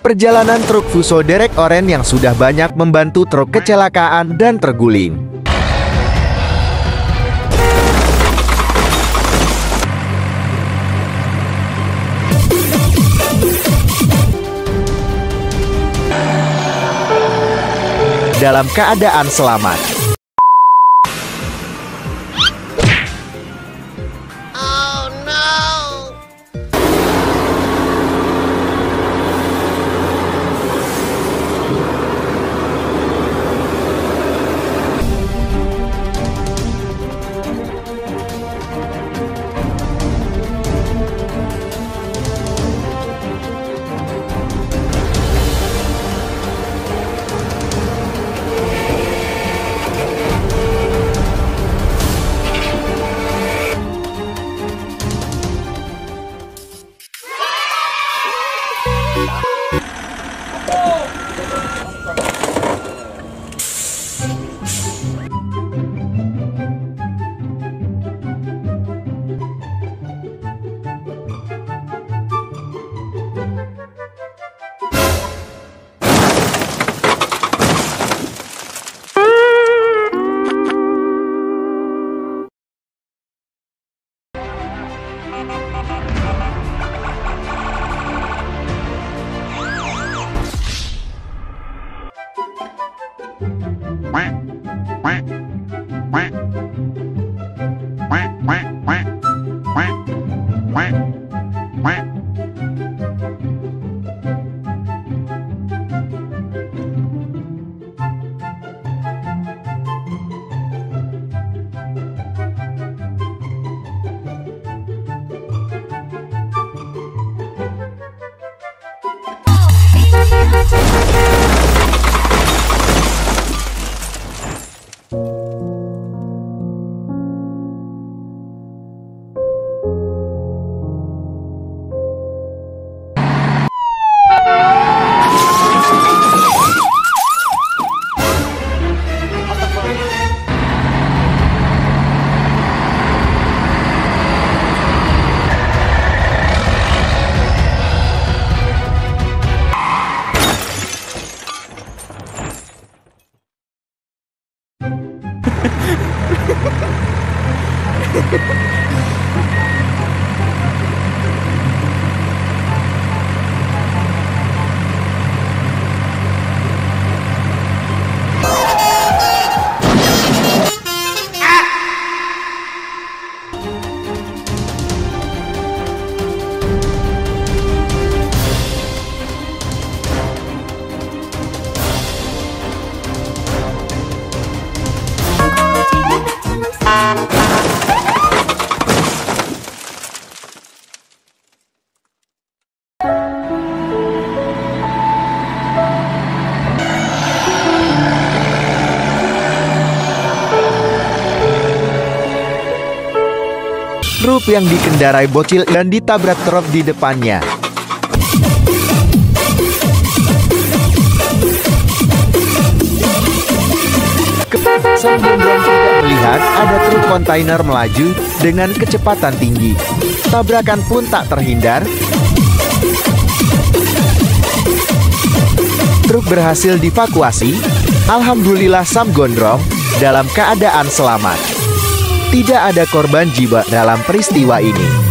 Perjalanan truk Fuso derek oren yang sudah banyak membantu truk kecelakaan dan terguling. Dalam keadaan selamat. Bye. Ha ha ha ha! Truk yang dikendarai bocil dan ditabrak truk di depannya. Sang gondrong tidak melihat ada truk kontainer melaju dengan kecepatan tinggi. Tabrakan pun tak terhindar. Truk berhasil divakuasi. Alhamdulillah Sam Gondrong dalam keadaan selamat. Tidak ada korban jiwa dalam peristiwa ini.